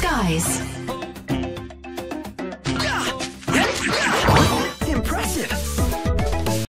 skies.